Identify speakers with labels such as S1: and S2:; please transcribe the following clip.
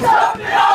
S1: 胜利！